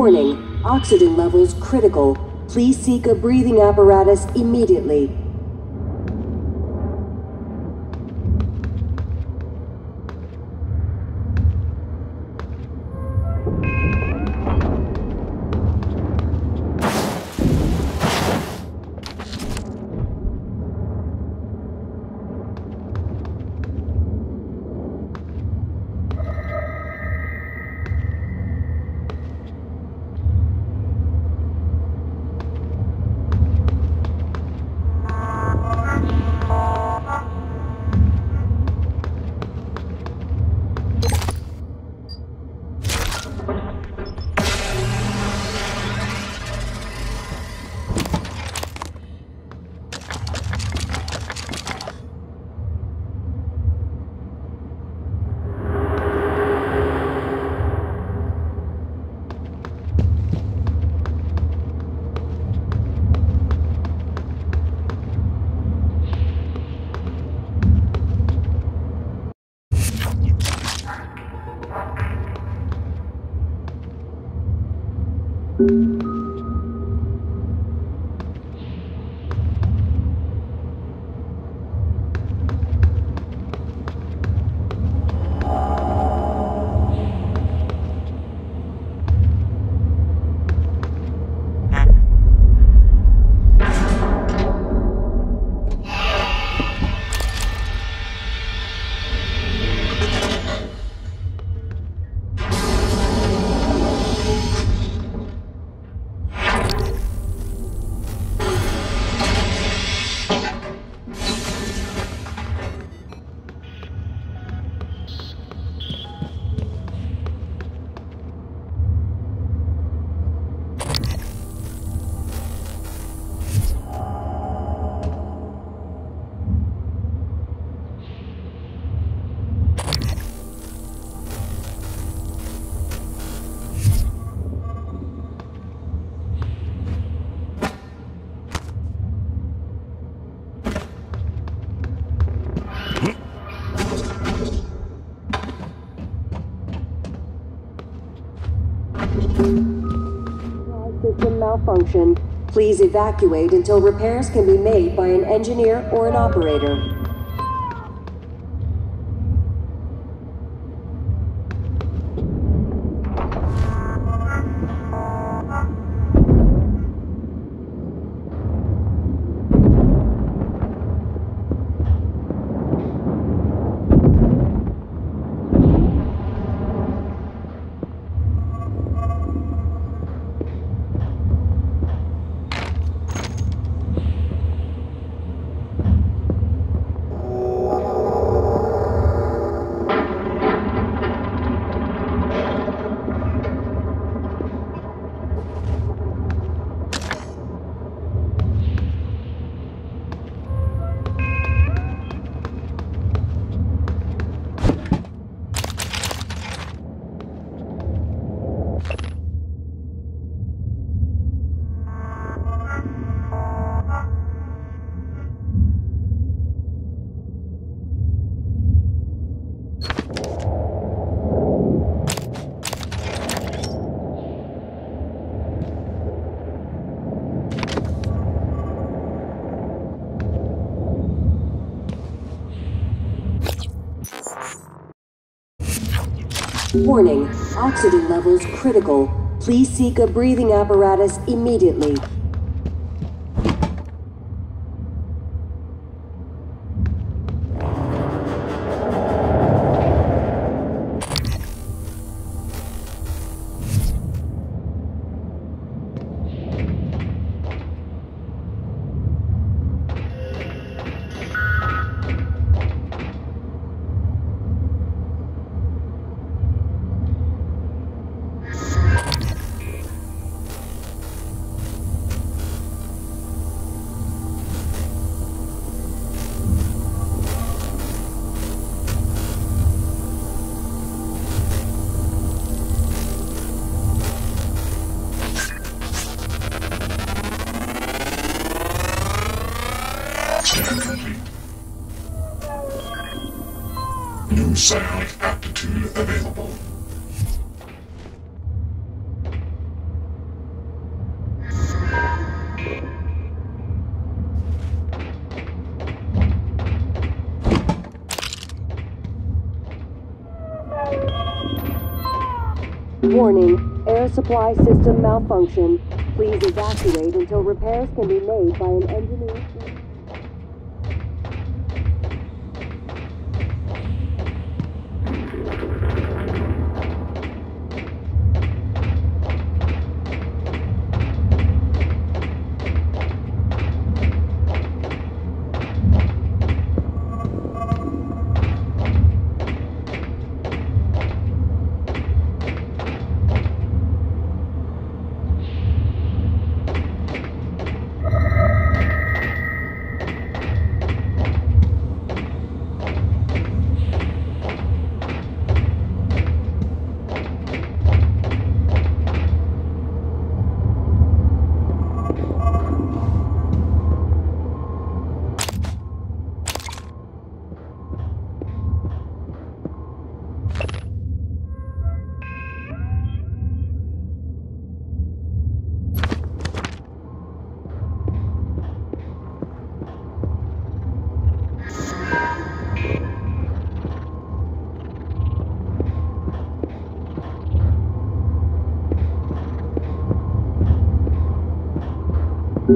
Warning, oxygen levels critical. Please seek a breathing apparatus immediately. System malfunction. Please evacuate until repairs can be made by an engineer or an operator. Warning, oxygen levels critical. Please seek a breathing apparatus immediately. Warning, air supply system malfunction. Please evacuate until repairs can be made by an engineer.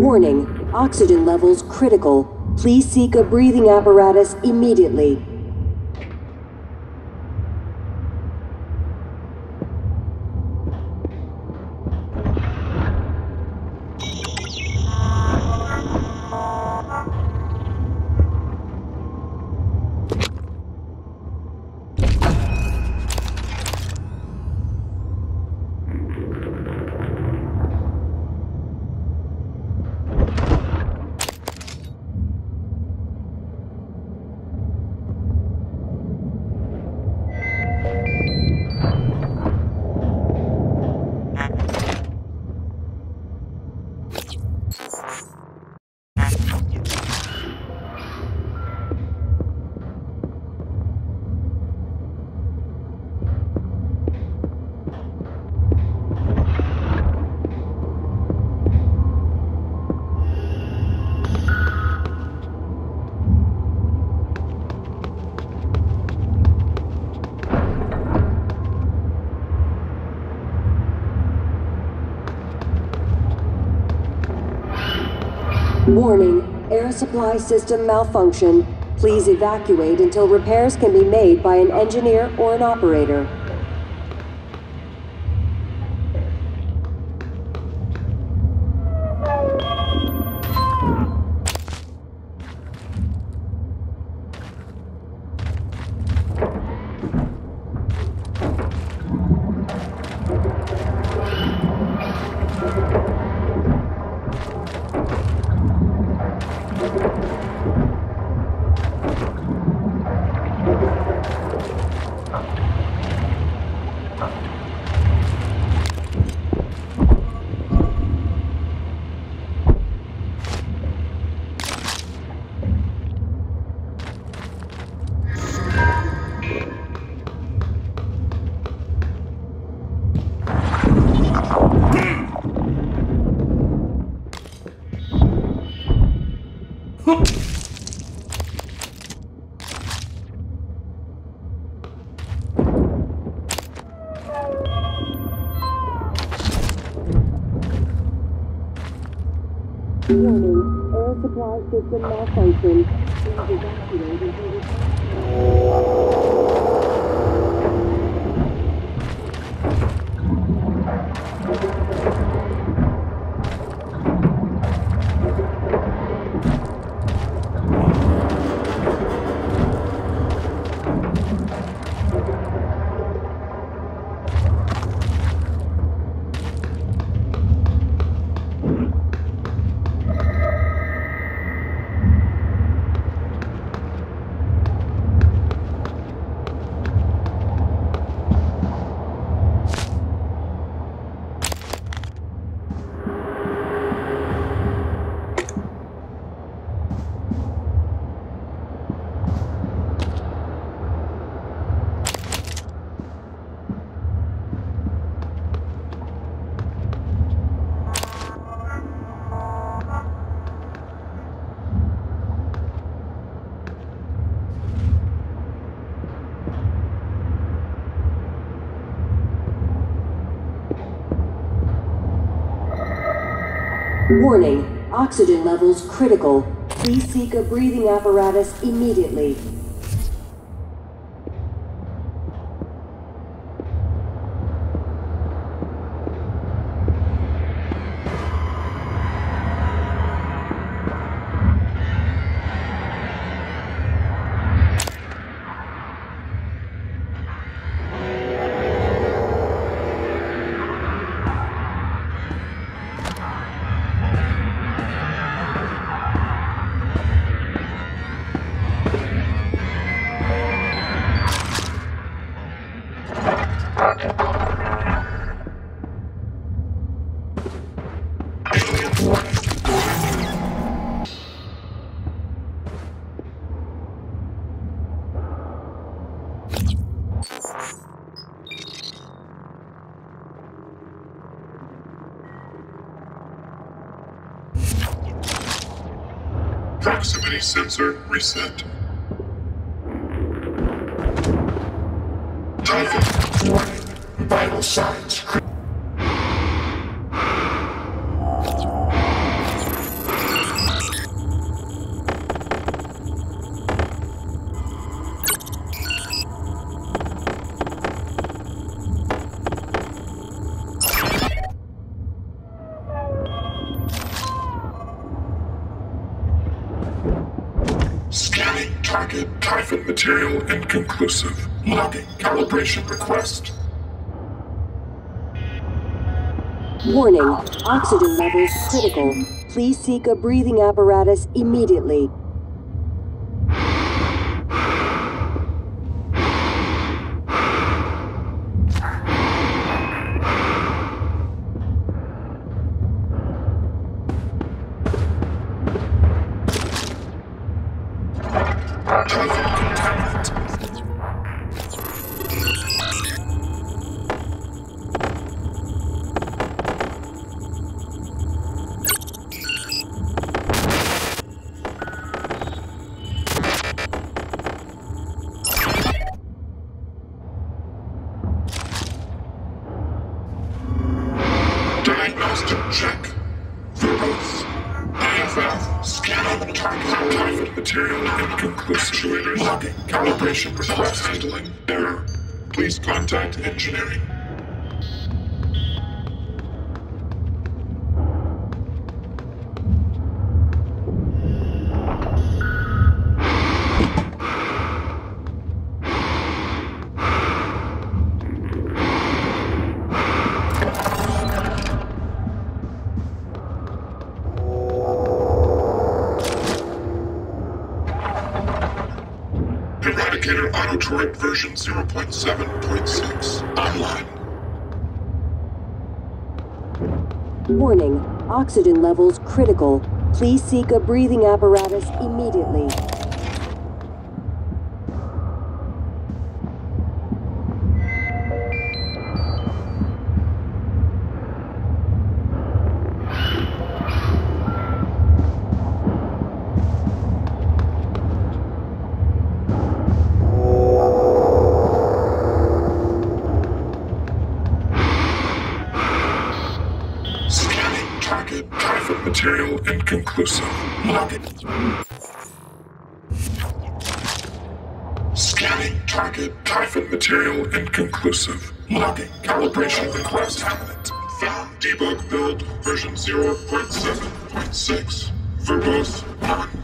Warning, oxygen levels critical. Please seek a breathing apparatus immediately. Warning, air supply system malfunction. Please evacuate until repairs can be made by an engineer or an operator. Supply system malfunction. Please evacuate until repairs Warning, oxygen levels critical. Please seek a breathing apparatus immediately. Sensor reset. Material inconclusive. Logging calibration request. Warning, oxygen levels critical. Please seek a breathing apparatus immediately. Handling error. Please contact engineering. Oxygen levels critical. Please seek a breathing apparatus immediately. Material inconclusive. Logging calibration request. Contaminant found. Debug build version 0.7.6. Verbose on.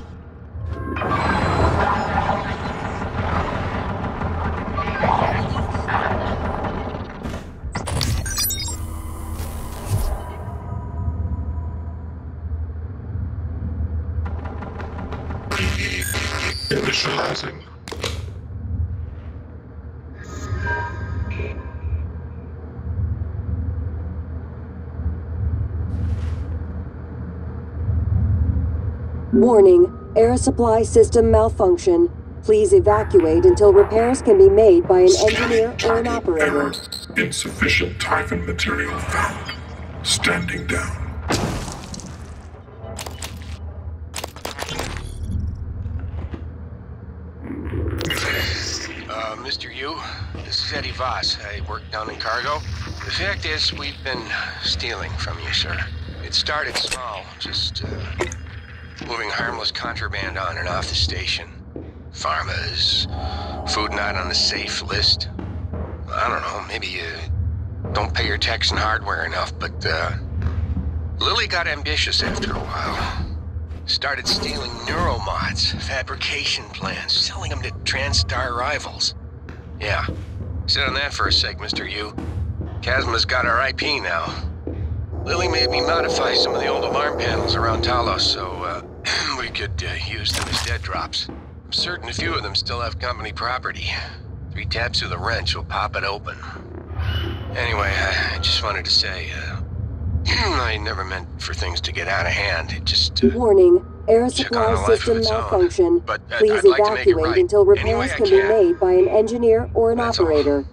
Warning, air supply system malfunction. Please evacuate until repairs can be made by an engineer or an operator. error. Insufficient Typhon material found. Standing down. Uh, Mr. Yu, this is Eddie Voss. I work down in cargo. The fact is, we've been stealing from you, sir. It started small, just uh, moving harmless contraband on and off the station. Pharmas, food not on the safe list. I don't know, maybe you don't pay your tax and hardware enough, but uh, Lily got ambitious after a while. Started stealing neuromods, fabrication plans, selling them to TranStar rivals. Yeah, sit on that for a sec, Mr. Yu. Chasma's got our IP now. Lily made me modify some of the old alarm panels around Talos so uh, we could uh, use them as dead drops. I'm certain a few of them still have company property. Three taps with a wrench will pop it open. Anyway, I, I just wanted to say, uh, I never meant for things to get out of hand. It just. Uh, Warning. Air Took on a supply system malfunction. But, uh, Please I'd like to make it evacuate right. until repairs Any way I can be made by an engineer or an That's all.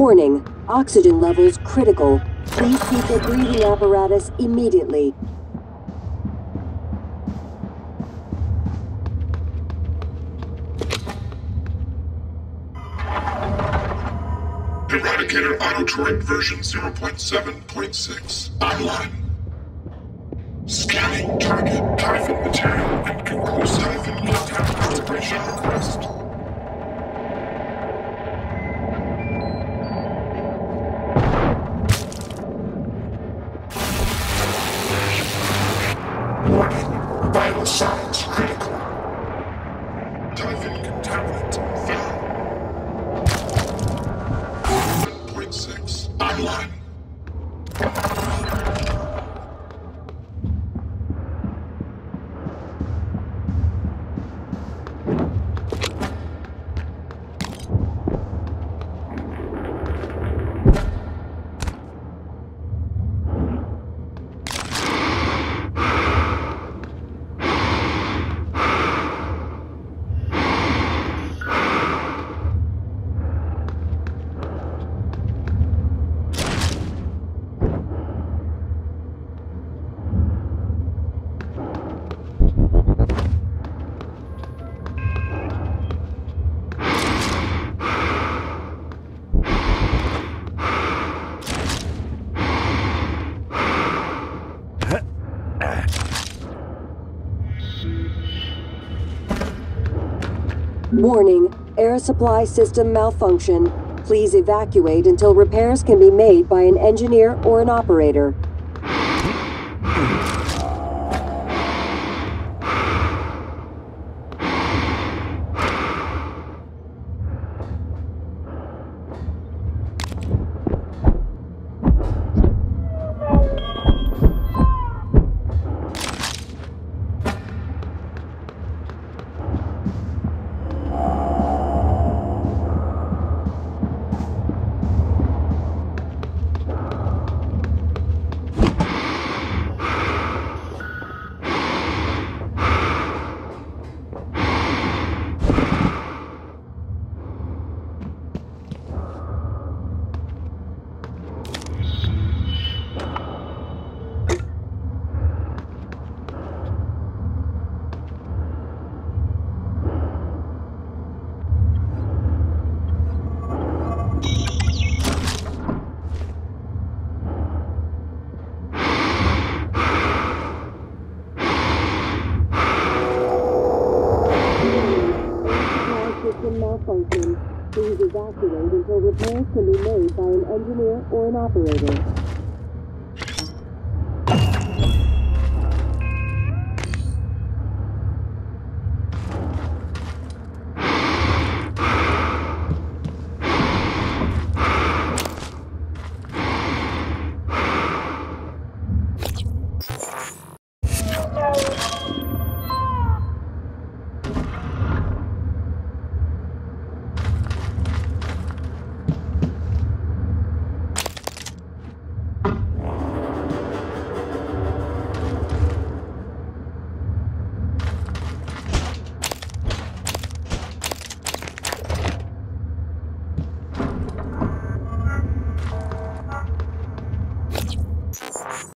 Warning. Oxygen levels critical. Please keep your breathing apparatus immediately. Eradicator Autoturret version 0.7.6 online. Scanning target Typhon material and conclusive Typhon contamination request. Warning. Air supply system malfunction. Please evacuate until repairs can be made by an engineer or an operator.